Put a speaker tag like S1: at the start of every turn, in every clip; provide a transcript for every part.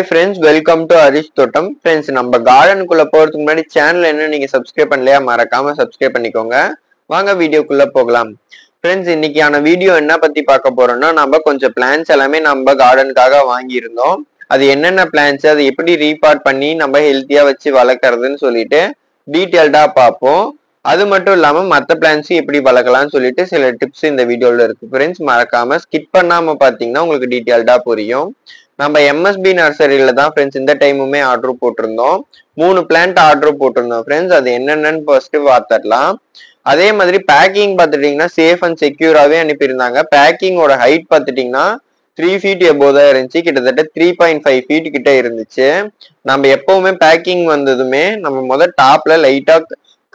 S1: Hi friends welcome to Harish Thottam friends நம்ம கார்டனுக்குள்ளே போறதுக்கு முன்னாடி சேனல் என்ன நீங்க சப்ஸ்கிரைப் பண்ணலையா மறக்காம சப்ஸ்கிரைப் பண்ணிக்கோங்க. வாங்க வீடியோக்குள்ளே போகலாம். ஃப்ரெண்ட்ஸ் இன்னைக்கான வீடியோ என்ன பத்தி பார்க்க போகிறோம்னா நம்ம கொஞ்சம் பிளான்ஸ் எல்லாமே நம்ம கார்டனுக்காக வாங்கியிருந்தோம். அது என்னென்ன பிளான்ஸ் அதை எப்படி ரீபார்ட் பண்ணி நம்ம ஹெல்த்தியாக வச்சு வளர்க்கறதுன்னு சொல்லிட்டு டீட்டெயில்டாக பார்ப்போம். அது மட்டும் இல்லாமல் மற்ற பிளான்ஸையும் எப்படி வளர்க்கலாம்னு சொல்லிட்டு சில டிப்ஸ் இந்த வீடியோவில் இருக்கு. ஃப்ரெண்ட்ஸ் மறக்காம ஸ்கிப் பண்ணாம பார்த்தீங்கன்னா உங்களுக்கு டீட்டெயில்டாக புரியும். நம்ம எம்எஸ்பி நர்சரியில தான் ஃப்ரெண்ட்ஸ் இந்த டைமுமே ஆர்டர் போட்டிருந்தோம். மூணு பிளான்ட் ஆர்டர் போட்டிருந்தோம் ஃப்ரெண்ட்ஸ் அது என்னென்னு ஃபர்ஸ்ட் பார்த்துடலாம் அதே மாதிரி பேக்கிங் பார்த்துட்டீங்கன்னா சேஃப் அண்ட் செக்யூராகவே அனுப்பியிருந்தாங்க. பேக்கிங்கோட ஹைட் பார்த்துட்டீங்கன்னா த்ரீ ஃபீட் எபோ தான் இருந்துச்சு. கிட்டத்தட்ட த்ரீ பாயிண்ட் ஃபைவ் ஃபீட் கிட்ட இருந்துச்சு. நம்ம எப்பவுமே பேக்கிங் வந்ததுமே நம்ம முதல் டாப்ல லைட்டா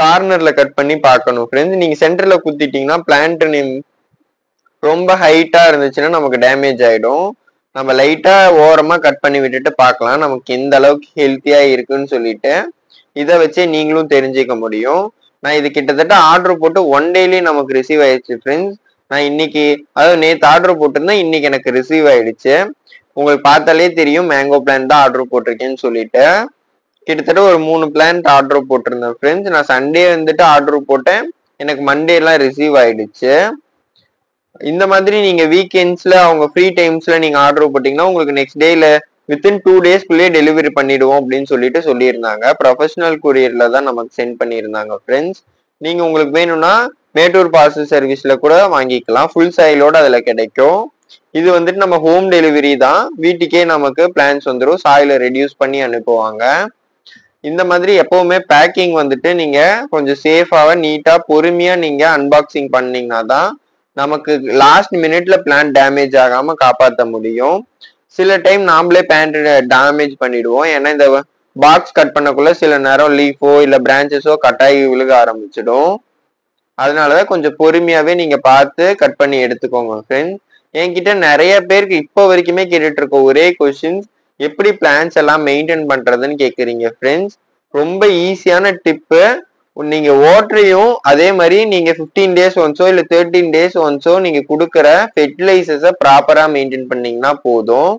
S1: கார்னர்ல கட் பண்ணி பார்க்கணும் ஃப்ரெண்ட்ஸ் நீங்க சென்டர்ல குத்திட்டீங்கன்னா பிளான்ட் ரொம்ப ஹைட்டா இருந்துச்சுன்னா நமக்கு டேமேஜ் ஆயிடும். நம்ம லைட்டா ஓரமா கட் பண்ணி விட்டுட்டு பார்க்கலாம். நமக்கு எந்த அளவுக்கு ஹெல்த்தியா இருக்குன்னு சொல்லிட்டு இதை வச்சே நீங்களும் தெரிஞ்சுக்க முடியும். நான் இது கிட்டத்தட்ட ஆர்டர் போட்டு ஒன் டேலயே நமக்கு ரிசீவ் ஆயிடுச்சு ஃப்ரெண்ட்ஸ் நான் இன்னைக்கு அதாவது நேற்று ஆர்டர் போட்டிருந்தேன் இன்னைக்கு எனக்கு ரிசீவ் ஆயிடுச்சு. உங்களுக்கு பார்த்தாலே தெரியும் மேங்கோ பிளான் தான் ஆர்டர் போட்டிருக்கேன்னு சொல்லிட்டு. கிட்டத்தட்ட ஒரு மூணு பிளான்ட் ஆர்டர் போட்டிருந்தேன் ஃப்ரெண்ட்ஸ் நான் சண்டே வந்துட்டு ஆர்டர் போட்டேன். எனக்கு மண்டே எல்லாம் ரிசீவ் ஆயிடுச்சு. இந்த மாதிரி நீங்க வீக்கெண்ட்ஸ்ல அவங்க ஃப்ரீ டைம்ஸ்ல நீங்க ஆர்டர் போட்டீங்கன்னா உங்களுக்கு நெக்ஸ்ட் டேல வித்தின் டூ டேஸ்க்குள்ளேயே டெலிவரி பண்ணிடுவோம் அப்படின்னு சொல்லிட்டு சொல்லியிருந்தாங்க. ப்ரொஃபஷனல் கொரியர்ல தான் நமக்கு சென்ட் பண்ணியிருந்தாங்க ஃப்ரெண்ட்ஸ் நீங்க உங்களுக்கு வேணும்னா மேட்டூர் பார்சல் சர்வீஸ்ல கூட வாங்கிக்கலாம். ஃபுல் சாயிலோட அதுல கிடைக்கும். இது வந்துட்டு நம்ம ஹோம் டெலிவரி தான். வீட்டுக்கே நமக்கு பிளான்ஸ் வந்துடும் சாயில ரெடியூஸ் பண்ணி அனுப்புவாங்க. இந்த மாதிரி எப்பவுமே பேக்கிங் வந்துட்டு நீங்க கொஞ்சம் சேஃபாக நீட்டா பொறுமையா நீங்க அன்பாக்சிங் பண்ணீங்கன்னா தான் நமக்கு லாஸ்ட் மினிட்ல பிளான் டேமேஜ் ஆகாம காப்பாற்ற முடியும். சில டைம் நாமளே பேண்ட் டேமேஜ் பண்ணிடுவோம். ஏன்னா இந்த பாக்ஸ் கட் பண்ணக்குள்ள சில நேரம் லீஃபோ இல்ல பிரான்ச்சஸோ கட்டாயி விழுக ஆரம்பிச்சிடும். அதனாலதான் கொஞ்சம் பொறுமையாவே நீங்க பார்த்து கட் பண்ணி எடுத்துக்கோங்க ஃப்ரெண்ட்ஸ் என்கிட்ட நிறைய பேருக்கு இப்போ வரைக்குமே கேட்டுட்டு இருக்க ஒரே கொஸ்டின்ஸ் எப்படி பிளான்ஸ் எல்லாம் மெயின்டைன் பண்றதுன்னு கேக்குறீங்க ஃப்ரெண்ட்ஸ் ரொம்ப ஈஸியான டிப்பு நீங்க ஓட்டரையும் அதே மாதிரி நீங்க பிப்டீன் டேஸ் ஒன்ஸோ இல்ல தேர்ட்டீன் டேஸ் ஒன்ஸோ நீங்க கொடுக்குற ஃபெர்டிலைசர்ஸை ப்ராப்பரா மெயின்டைன் பண்ணீங்கன்னா போதும்.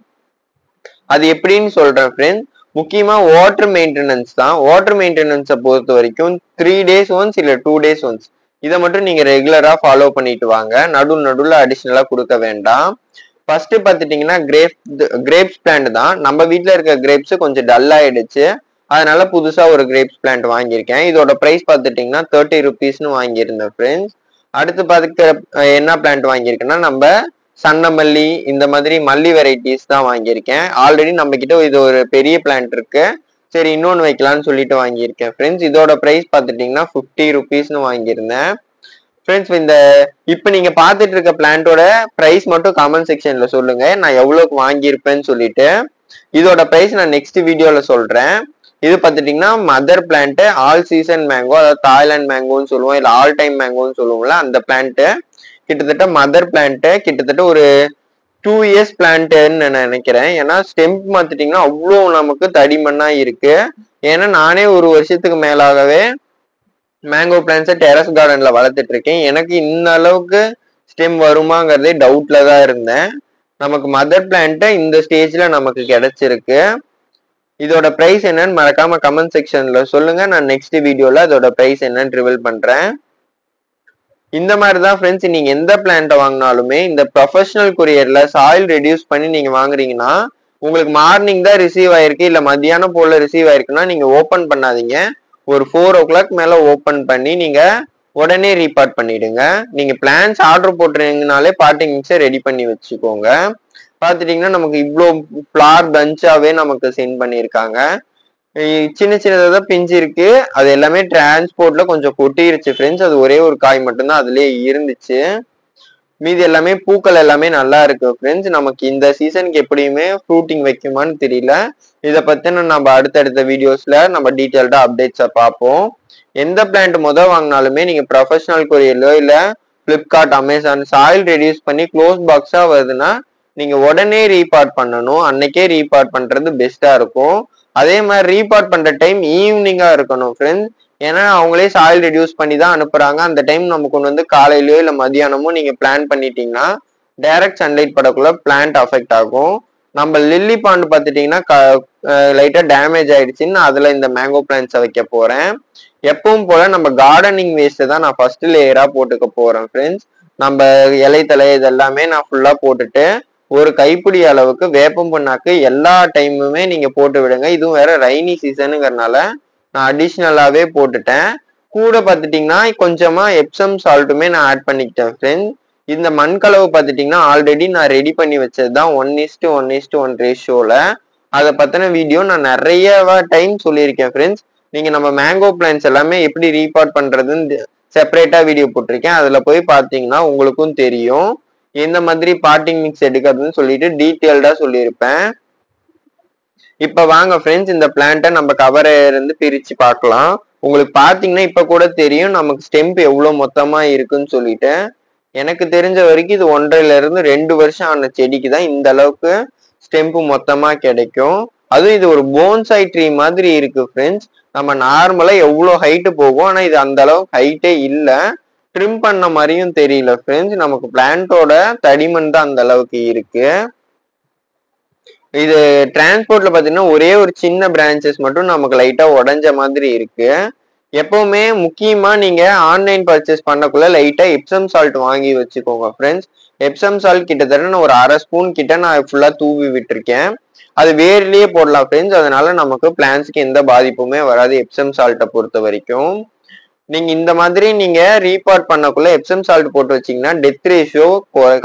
S1: அது எப்படின்னு சொல்றேன் ஃப்ரெண்ட்ஸ் முக்கியமா வாட்டர் மெயின்டெனன்ஸ் தான். வாட்டர் மெயின்டெனன்ஸை பொறுத்த வரைக்கும் த்ரீ டேஸ் ஒன்ஸ் இல்ல டூ டேஸ் ஒன்ஸ் இதை மட்டும் நீங்க ரெகுலரா ஃபாலோ பண்ணிட்டு வாங்க. நடு நடுவில் அடிஷ்னலா கொடுக்க வேண்டாம். ஃபர்ஸ்ட் பார்த்துட்டீங்கன்னா கிரேப் கிரேப்ஸ் பிளான்ட் தான். நம்ம வீட்டில் இருக்க கிரேப்ஸ் கொஞ்சம் டல் ஆயிடுச்சு. அதனால புதுசா ஒரு கிரேப்ஸ் பிளான்ட் வாங்கியிருக்கேன். இதோட ப்ரைஸ் பார்த்துட்டீங்கன்னா தேர்ட்டி ருபீஸ்னு வாங்கியிருந்தேன் ஃப்ரெண்ட்ஸ் அடுத்து பார்த்துக்கிற என்ன பிளான்ட் வாங்கியிருக்கேன்னா நம்ம சன்னமல்லி இந்த மாதிரி மல்லி வெரைட்டிஸ் தான் வாங்கியிருக்கேன். ஆல்ரெடி நம்ம கிட்ட இது ஒரு பெரிய பிளான்ட் இருக்கு. சரி இன்னொன்று வைக்கலாம்னு சொல்லிட்டு வாங்கியிருக்கேன் ஃப்ரெண்ட்ஸ் இதோட ப்ரைஸ் பார்த்துட்டிங்கன்னா ஃபிஃப்டி ருபீஸ்னு வாங்கியிருந்தேன். ஃப்ரெண்ட்ஸ் இந்த இப்போ நீங்கள் பார்த்துட்டு இருக்க பிளான்ட்டோட ப்ரைஸ் மட்டும் கமெண்ட் செக்ஷனில் சொல்லுங்கள் நான் எவ்வளோக்கு வாங்கியிருப்பேன்னு சொல்லிட்டு. இதோட ப்ரைஸ் நான் நெக்ஸ்ட் வீடியோவில் சொல்கிறேன் இது பார்த்துட்டிங்கன்னா mother plant all season mango அதாவது தாய்லாந்து மேங்கோன்னு சொல்லுவோம் இல்லை ஆல் டைம் மேங்கோன்னு சொல்லுவோம்ல அந்த பிளான்ட்டு கிட்டத்தட்ட மதர் பிளான்ட்டு கிட்டத்தட்ட ஒரு டூ இயர்ஸ் பிளான்ட்டுன்னு நான் நினைக்கிறேன். ஏன்னா ஸ்டெம்ப் பார்த்துட்டிங்கன்னா அவ்வளோ நமக்கு தடிமண்ணாக இருக்குது ஏன்னா நானே ஒரு வருஷத்துக்கு மேலாகவே மேங்கோ பிளான்ஸை டெரஸ் கார்டனில் வளர்த்துட்டு இருக்கேன். எனக்கு இந்த அளவுக்கு ஸ்டெம் வருமாங்கிறதே டவுட்டில் தான் இருந்தேன். நமக்கு மதர் பிளான்ட்டு இந்த ஸ்டேஜில் நமக்கு கிடச்சிருக்கு. இதோட ப்ரைஸ் என்னன்னு மறக்காம கமெண்ட் செக்ஷன்ல சொல்லுங்க. நான் நெக்ஸ்ட் வீடியோல அதோட ப்ரைஸ் என்னன்னு ரிவீல் பண்றேன். இந்த மாதிரி தான் ஃப்ரெண்ட்ஸ் நீங்க எந்த பிளான்ட்டை வாங்கினாலுமே இந்த ப்ரொஃபஷனல் குரியர்ல சாயில் ரெடியூஸ் பண்ணி நீங்க வாங்குறீங்கன்னா உங்களுக்கு மார்னிங் தான் ரிசீவ் ஆயிருக்கு இல்ல மத்தியானம் போல ரிசீவ் ஆயிருக்குன்னா நீங்க ஓப்பன் பண்ணாதீங்க. ஒரு ஃபோர் ஓ கிளாக் மேல ஓப்பன் பண்ணி நீங்க உடனே ரீபார்ட் பண்ணிடுங்க. நீங்க பிளான்ஸ் ஆர்டர் போட்டுறீங்கனாலே பாட்டிங் மிக்ஸை ரெடி பண்ணி வச்சுக்கோங்க. பார்த்துட்டிங்கன்னா நமக்கு இவ்வளோ ஃப்ளார் பஞ்சாவே நமக்கு சென்ட் பண்ணியிருக்காங்க சின்ன சின்னதாக தான் பிஞ்சு இருக்கு. அது எல்லாமே டிரான்ஸ்போர்ட்ல கொஞ்சம் கொட்டிருச்சு ஃப்ரெண்ட்ஸ் அது ஒரே ஒரு காய் மட்டும்தான் அதுலேயே இருந்துச்சு. மீதி எல்லாமே பூக்கள் எல்லாமே நல்லா இருக்கு ஃப்ரெண்ட்ஸ் நமக்கு இந்த சீசனுக்கு எப்படியுமே ஃப்ரூட்டிங் வைக்குமான்னு தெரியல. இதை பத்தின நம்ம அடுத்தடுத்த வீடியோஸ்ல நம்ம டீட்டெயில்டா அப்டேட்ஸை பார்ப்போம். எந்த பிளான்ட் மொதல் வாங்கினாலுமே நீங்க ப்ரொஃபஷனல் கொரியலோ இல்ல பிளிப்கார்ட் அமேசான் சாயில் ரெடியூஸ் பண்ணி க்ளோஸ் பாக்ஸா வருதுன்னா நீங்க உடனே ரீபார்ட் பண்ணணும். அன்னைக்கே ரீபார்ட் பண்றது பெஸ்டா இருக்கும். அதே மாதிரி ரீபார்ட் பண்ற டைம் ஈவினிங்கா இருக்கணும் ஃப்ரெண்ட்ஸ் ஏன்னா அவங்களே சாயில் ரெடியூஸ் பண்ணி தான் அனுப்புறாங்க. அந்த டைம் நம்ம கொண்டு வந்து காலையிலயோ இல்ல மதியானமோ நீங்க பிளான் பண்ணிட்டீங்கன்னா டைரக்ட் சன்லைட் படக்குள்ள பிளான்ட் அஃபெக்ட் ஆகும். நம்ம லில்லி பாண்டு பார்த்துட்டீங்கன்னா லைட்டா டேமேஜ் ஆயிடுச்சுன்னு அதுல இந்த மேங்கோ பிளான்ட்ஸை வைக்க போறேன். எப்பவும் போல நம்ம கார்டனிங் வேஸ்ட் தான் நான் ஃபர்ஸ்ட் லேயரா போட்டுக்க போறேன் ஃப்ரெண்ட்ஸ் நம்ம இலைத்தலை இதெல்லாமே நான் ஃபுல்லா போட்டுட்டு ஒரு கைப்பிடி அளவுக்கு வேப்பம் புண்ணாக்கு எல்லா டைமுமே நீங்க போட்டு விடுங்க. இதுவும் வேற ரைனி சீசனுங்கிறனால நான் அடிஷ்னலாவே போட்டுட்டேன். கூட பார்த்துட்டிங்கன்னா கொஞ்சமா எப்சம் சால்ட்டுமே நான் ஆட் பண்ணிக்கிட்டேன் ஃப்ரெண்ட்ஸ் இந்த மண்கலவை பார்த்துட்டிங்கன்னா ஆல்ரெடி நான் ரெடி பண்ணி வச்சது தான் one is to one is to one ரேஷியோவில் அதை பற்றின வீடியோ நான் நிறைய டைம் சொல்லியிருக்கேன் ஃப்ரெண்ட்ஸ் நீங்கள் நம்ம மேங்கோ பிளான்ஸ் எல்லாமே எப்படி ரீபார்ட் பண்ணுறதுன்னு செப்பரேட்டாக வீடியோ போட்டிருக்கேன். அதில் போய் பார்த்தீங்கன்னா உங்களுக்கும் தெரியும். எந்த மாதிரி பாட்டிங் மிக்ஸ் எடுக்கிறதுன்னு சொல்லிட்டு டீட்டெயில்டாக சொல்லியிருப்பேன். இப்போ வாங்க ஃப்ரெண்ட்ஸ் இந்த பிளான்ட்டை நம்ம கவரை இருந்து பிரித்து பார்க்கலாம். உங்களுக்கு பார்த்தீங்கன்னா இப்போ கூட தெரியும் நமக்கு ஸ்டெம்ப் எவ்வளோ மொத்தமாக இருக்குன்னு சொல்லிட்டு. எனக்கு தெரிஞ்ச வரைக்கும் இது ஒன்றரைல இருந்து ரெண்டு வருஷம் ஆன செடிக்கு தான் இந்த அளவுக்கு ஸ்டெம்பு மொத்தமா கிடைக்கும். அதுவும் இது ஒரு போன்சை ட்ரீ மாதிரி இருக்கு ஃப்ரெண்ட்ஸ் நம்ம நார்மலா எவ்வளோ ஹைட்டு போகும் ஆனா இது அந்த அளவுக்கு ஹைட்டே இல்லை. ட்ரிம் பண்ண மாதிரியும் தெரியல ஃப்ரெண்ட்ஸ் நமக்கு பிளான்ட்டோட தடிமன் தான் அந்த அளவுக்கு இருக்கு. இது டிரான்ஸ்போர்ட்ல பாத்தீங்கன்னா ஒரே ஒரு சின்ன பிரான்ச்சஸ் மட்டும் நமக்கு லைட்டா உடஞ்ச மாதிரி இருக்கு. எப்பவுமே முக்கியமா நீங்க ஆன்லைன் பர்ச்சேஸ் பண்ணக்குள்ள லைட்டா எப்சம் சால்ட் வாங்கி வச்சுக்கோங்க ஃப்ரெண்ட்ஸ் எப்சம் சால்ட் கிட்டத்தட்ட நான் ஒரு அரை ஸ்பூன் கிட்ட நான் ஃபுல்லா தூவி விட்டுருக்கேன். அது வேர்லயே போடலாம் ஃப்ரெண்ட்ஸ் அதனால நமக்கு பிளான்ஸ்க்கு எந்த பாதிப்புமே வராது எப்சம் சால்ட்டை பொறுத்த வரைக்கும் நீங்க இந்த மாதிரி நீங்க ரீபார்ட் பண்ணக்குள்ள எப்சம் சால்ட் போட்டு வச்சீங்கன்னா டெத் ரேஷியோ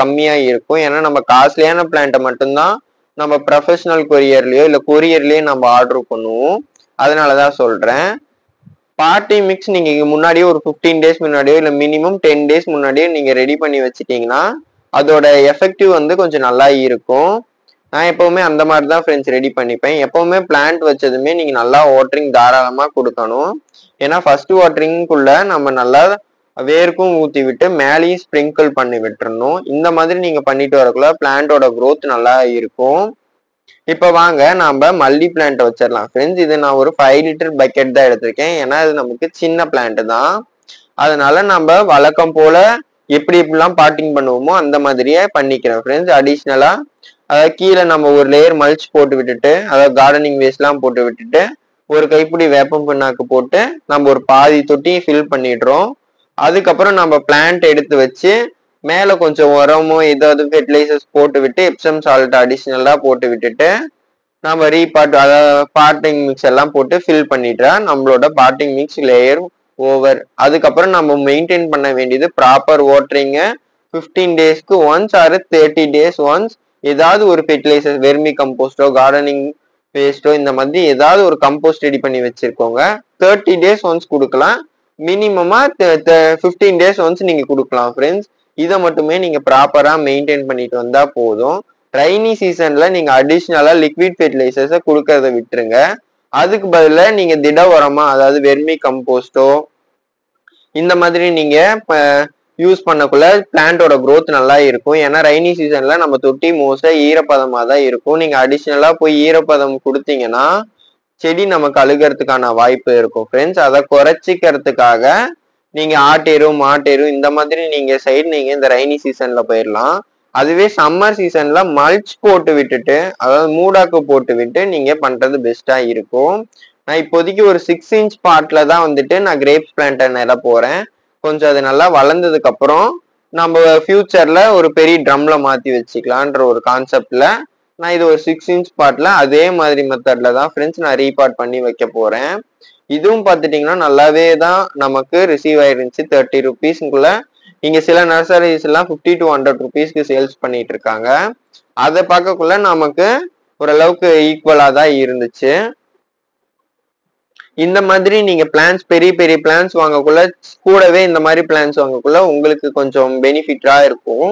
S1: கம்மியா இருக்கும். ஏன்னா நம்ம காஸ்ட்லியான பிளான்ட்டை மட்டும்தான் நம்ம ப்ரொஃபஷனல் கொரியர்லயோ இல்ல கொரியர்லயோ நம்ம ஆர்டர் பண்ணுவோம். அதனாலதான் சொல்றேன். பார்ட்டி மிக்ஸ் நீங்க முன்னாடியே ஒரு ஃபிஃப்டீன் டேஸ் முன்னாடியோ இல்ல மினிமம் டென் டேஸ் முன்னாடியோ நீங்க ரெடி பண்ணி வச்சுட்டீங்கன்னா அதோட எஃபெக்டிவ் வந்து கொஞ்சம் நல்லா இருக்கும். நான் எப்பவுமே அந்த மாதிரி தான் ஃப்ரெண்ட்ஸ் ரெடி பண்ணிப்பேன். எப்பவுமே பிளான்ட் வச்சதுமே நீங்க நல்லா வாட்டரிங் தாராளமா கொடுக்கணும். ஏன்னா ஃபர்ஸ்ட் வாட்டரிங்குள்ள நம்ம நல்லா வேர்க்கும் ஊத்தி விட்டு மேலேயும் ஸ்ப்ரிங்கிள் பண்ணி விட்டுறணும். இந்த மாதிரி நீங்க பண்ணிட்டு வரக்குள்ள பிளான்ட்டோட க்ரோத் நல்லா இருக்கும். இப்போ வாங்க நாம மல்லி பிளான்ட் வச்சிடலாம். ஃப்ரெண்ட்ஸ் இது நான் ஒரு ஃபைவ் லிட்டர் பக்கெட் தான் எடுத்திருக்கேன். ஏன்னா இது நமக்கு சின்ன பிளான்ட் தான். அதனால நம்ம வழக்கம் போல எப்படி எப்படிலாம் பாட்டிங் பண்ணுவோமோ அந்த மாதிரியே பண்ணிக்கிறேன் ஃப்ரெண்ட்ஸ் அடிஷ்னலா அதாவது கீழே நம்ம ஒரு லேயர் மல்ச் போட்டு விட்டுட்டு அதாவது கார்டனிங் வேஸ்ட்லாம் போட்டு விட்டுட்டு ஒரு கைப்பிடி வேப்பம் பின்னாக்கு போட்டு நம்ம ஒரு பாதி தொட்டி ஃபில் பண்ணிடுறோம். அதுக்கப்புறம் நம்ம பிளான்ட் எடுத்து வச்சு மேலே கொஞ்சம் உரமோ ஏதாவது ஃபெர்டிலைசர்ஸ் போட்டு விட்டு எப்சம் சால்ட் அடிஷ்னலாக போட்டு விட்டுட்டு நம்ம ரீபார்ட் அதாவது பாட்டிங் மிக்ஸ் எல்லாம் போட்டு ஃபில் பண்ணிட்டா நம்மளோட பாட்டிங் மிக்ஸ் லேயர் ஓவர் அதுக்கப்புறம் நம்ம மெயின்டைன் பண்ண வேண்டியது ப்ராப்பர் வாட்டரிங்க ஃபிஃப்டீன் டேஸ்க்கு once or thirty days once ஏதாவது ஒரு ஃபெர்டிலைசர் வெர்மி கம்போஸ்டோ கார்டனிங் வேஸ்ட்டோ இந்த மாதிரி ஏதாவது ஒரு கம்போஸ்ட் ரெடி பண்ணி வச்சுருக்கோங்க. தேர்ட்டி டேஸ் ஒன்ஸ் கொடுக்கலாம். மினிமமாக ஃபிஃப்டீன் டேஸ் ஒன்ஸ் நீங்கள் கொடுக்கலாம் ஃப்ரெண்ட்ஸ் இதை மட்டுமே நீங்கள் ப்ராப்பராக மெயின்டைன் பண்ணிட்டு வந்தால் போதும். ரைனி சீசனில் நீங்கள் அடிஷ்னலாக லிக்விட் ஃபெர்டிலைசர்ஸை கொடுக்கறத விட்டுருங்க. அதுக்கு பதிலாக நீங்கள் திட உரமாக அதாவது வெர்மி கம்போஸ்டோ இந்த மாதிரி நீங்கள் யூஸ் பண்ணக்குள்ள பிளான்ட்டோட க்ரோத் நல்லா இருக்கும். ஏன்னா ரைனி சீசன்ல நம்ம தொட்டி மோஸ்டா ஈரப்பதமாக தான் இருக்கும். நீங்க அடிஷ்னலா போய் ஈரப்பதம் கொடுத்தீங்கன்னா செடி நமக்கு அழுகிறதுக்கான வாய்ப்பு இருக்கும். ஃப்ரெண்ட்ஸ் அதை குறைச்சிக்கிறதுக்காக நீங்க ஆட்டேரு மாட்டேரு இந்த மாதிரி நீங்க சைடு நீங்க இந்த ரைனி சீசன்ல போயிடலாம் அதுவே சம்மர் சீசன்ல மல்ச் போட்டு விட்டுட்டு அதாவது மூடாக்கு போட்டு விட்டு நீங்க பண்றது பெஸ்டா இருக்கும். நான் இப்போதைக்கு ஒரு சிக்ஸ் இன்ச் பாட்ல தான் வந்துட்டு நான் கிரேப்ஸ் பிளான்ட்டை நில போறேன். கொஞ்சம் அது நல்லா வளர்ந்ததுக்கு அப்புறம் நம்ம ஃபியூச்சர்ல ஒரு பெரிய ட்ரம்ல மாத்தி வச்சுக்கலான்ற ஒரு கான்செப்ட்ல நான் இது ஒரு சிக்ஸ் இன்ச் பாட்ல அதே மாதிரி மெத்தட்ல தான் ஃப்ரெண்ட்ஸ் நான் ரீபார்ட் பண்ணி வைக்க போறேன். இதுவும் பார்த்துட்டிங்கன்னா நல்லாவே தான் நமக்கு ரிசீவ் ஆயிருந்துச்சு. தேர்ட்டி ருபீஸ்க்குள்ள இங்கே சில நர்சரிஸ் எல்லாம் ஃபிஃப்டி டு ஹண்ட்ரட் ருபீஸ்க்கு சேல்ஸ் பண்ணிட்டு இருக்காங்க. அதை பார்க்கக்குள்ள நமக்கு ஓரளவுக்கு ஈக்குவலாக தான் இருந்துச்சு. இந்த மாதிரி நீங்க பிளான்ஸ் பெரிய பெரிய பிளான்ஸ் வாங்கக்குள்ள கூடவே இந்த மாதிரி பிளான்ஸ் வாங்கக்குள்ள உங்களுக்கு கொஞ்சம் பெனிஃபிட்டா இருக்கும்.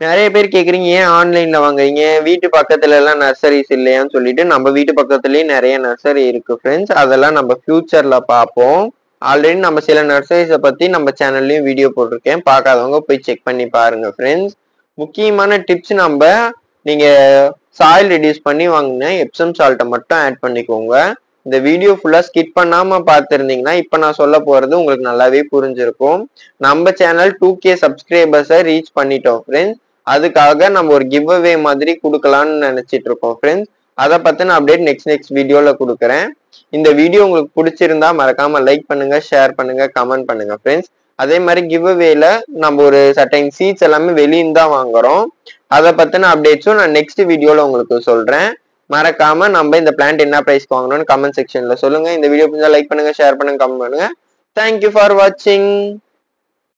S1: நிறைய பேர் கேக்குறீங்க ஏன் ஆன்லைன்ல வாங்குறீங்க? வீட்டு பக்கத்துல எல்லாம் நர்சரிஸ் இல்லையான்னு சொல்லிட்டு நம்ம வீட்டு பக்கத்துலயே நிறைய நர்சரி இருக்கு ஃப்ரெண்ட்ஸ் அதெல்லாம் நம்ம ஃபியூச்சர்ல பார்ப்போம். ஆல்ரெடி நம்ம சில நர்சரிஸை பத்தி நம்ம சேனல்லையும் வீடியோ போட்டிருக்கேன். பார்க்காதவங்க போய் செக் பண்ணி பாருங்க ஃப்ரெண்ட்ஸ் முக்கியமான டிப்ஸ் நம்ம நீங்க சாயில் ரெடியூஸ் பண்ணி வாங்கின எப்சம் சால்ட்டை மட்டும் ஆட் பண்ணிக்கோங்க. இந்த வீடியோ ஃபுல்லாக ஸ்கிப் பண்ணாமல் பார்த்துருந்தீங்கன்னா இப்போ நான் சொல்ல போகிறது உங்களுக்கு நல்லாவே புரிஞ்சிருக்கும். நம்ம சேனல் டூ கே சப்ஸ்கிரைபர்ஸை ரீச் பண்ணிட்டோம் ஃப்ரெண்ட்ஸ் அதுக்காக நம்ம ஒரு கிவ் அவே மாதிரி கொடுக்கலான்னு நினச்சிட்டு இருக்கோம் ஃப்ரெண்ட்ஸ் அதை பத்தின அப்டேட் நெக்ஸ்ட் நெக்ஸ்ட் வீடியோவில் கொடுக்குறேன். இந்த வீடியோ உங்களுக்கு பிடிச்சிருந்தா மறக்காமல் லைக் பண்ணுங்க ஷேர் பண்ணுங்கள் கமெண்ட் பண்ணுங்க ஃப்ரெண்ட்ஸ் அதே மாதிரி கிவ் அவேல நம்ம ஒரு சர்டைன் சீட்ஸ் எல்லாமே வெளியும் தான் வாங்குறோம். அதை பத்தின அப்டேட்ஸும் நான் நெக்ஸ்ட் வீடியோல உங்களுக்கு சொல்றேன். மறக்காம நம்ம இந்த பிளான்ட் என்ன பிரைஸ்க்கு வாங்கணும்னு கமெண்ட் செக்ஷன்ல சொல்லுங்க. இந்த வீடியோ பிடிச்சா லைக் பண்ணுங்க ஷேர் பண்ணுங்க கமெண்ட் பண்ணுங்க. தேங்க்யூ ஃபார் வாட்சிங்